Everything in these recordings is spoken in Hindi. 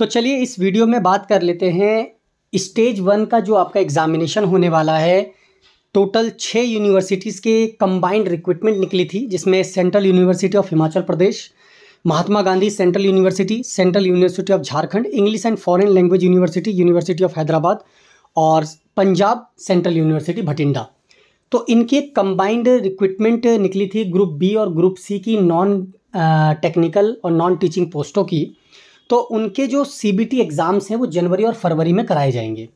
तो चलिए इस वीडियो में बात कर लेते हैं। स्टेज वन का जो आपका एग्ज़ामिनेशन होने वाला है टोटल छः यूनिवर्सिटीज़ के कंबाइंड रिक्रूटमेंट निकली थी, जिसमें central university of Himachal Pradesh Mahatma Gandhi central university central university of Jharkhand English and foreign language university university of Hyderabad और पंजाब सेंट्रल यूनिवर्सिटी भटिंडा तो इनकी कंबाइंड रिक्रूटमेंट निकली थी ग्रुप बी और ग्रुप सी की नॉन टेक्निकल और नॉन टीचिंग पोस्टों की। तो उनके जो सी बी टी एग्ज़ाम्स हैं वो जनवरी और फरवरी में कराए जाएँगे।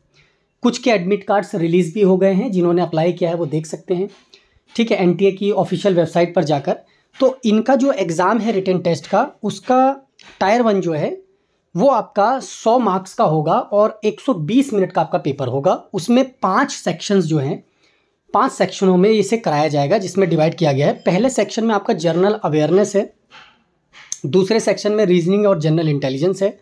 कुछ के एडमिट कार्ड्स रिलीज़ भी हो गए हैं, जिन्होंने अप्लाई किया है वो देख सकते हैं। ठीक है एनटीए की ऑफिशियल वेबसाइट पर जाकर। तो इनका जो एग्ज़ाम है रिटर्न टेस्ट का, उसका टायर वन जो है, वो आपका 100 मार्क्स का होगा और 120 मिनट का आपका पेपर होगा। उसमें पाँच सेक्शंस जो हैं, पाँच सेक्शनों में इसे कराया जाएगा, जिसमें डिवाइड किया गया है। पहले सेक्शन में आपका जर्नल अवेयरनेस है दूसरे सेक्शन में रीजनिंग और जनरल इंटेलिजेंस है।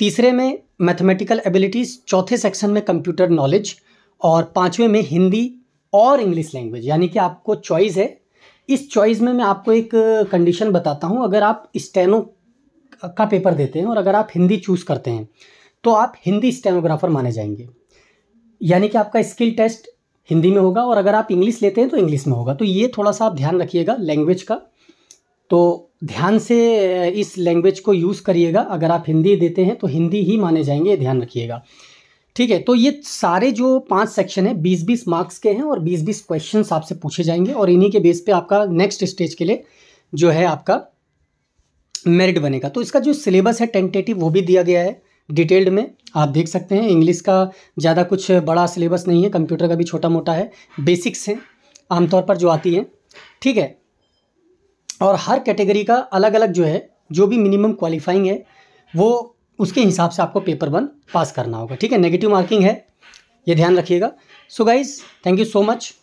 तीसरे में मैथमेटिकल एबिलिटीज़ चौथे सेक्शन में कंप्यूटर नॉलेज और पाँचवें में हिंदी और इंग्लिश लैंग्वेज यानी कि आपको चॉइस है। इस चॉइस में मैं आपको एक कंडीशन बताता हूँ। अगर आप स्टेनो का पेपर देते हैं और अगर आप हिंदी चूज़ करते हैं तो आप हिंदी स्टेनोग्राफर माने जाएँगे। यानी कि आपका स्किल टेस्ट हिंदी में होगा और अगर आप इंग्लिश लेते हैं तो इंग्लिश में होगा। तो ये थोड़ा सा आप ध्यान रखिएगा लैंग्वेज का। तो ध्यान से इस लैंग्वेज को यूज़ करिएगा। अगर आप हिंदी देते हैं तो हिंदी ही माने जाएँगे ध्यान रखिएगा। ठीक है तो ये सारे जो पाँच सेक्शन है बीस बीस मार्क्स के हैं और बीस बीस क्वेश्चन आपसे पूछे जाएँगे और इन्हीं के बेस पे आपका नेक्स्ट स्टेज के लिए जो है आपका मेरिट बनेगा। तो इसका जो सिलेबस है टेंटेटिव वो भी दिया गया है डिटेल्ड में। आप देख सकते हैं इंग्लिश का ज़्यादा कुछ बड़ा सिलेबस नहीं है कंप्यूटर का भी छोटा मोटा है। बेसिक्स हैं, आमतौर पर जो आती हैं। ठीक है और हर कैटेगरी का अलग अलग जो है, जो भी मिनिमम क्वालिफाइंग है, वो उसके हिसाब से आपको पेपर वन पास करना होगा। ठीक है? नेगेटिव मार्किंग है, ये ध्यान रखिएगा। So guys thank you so much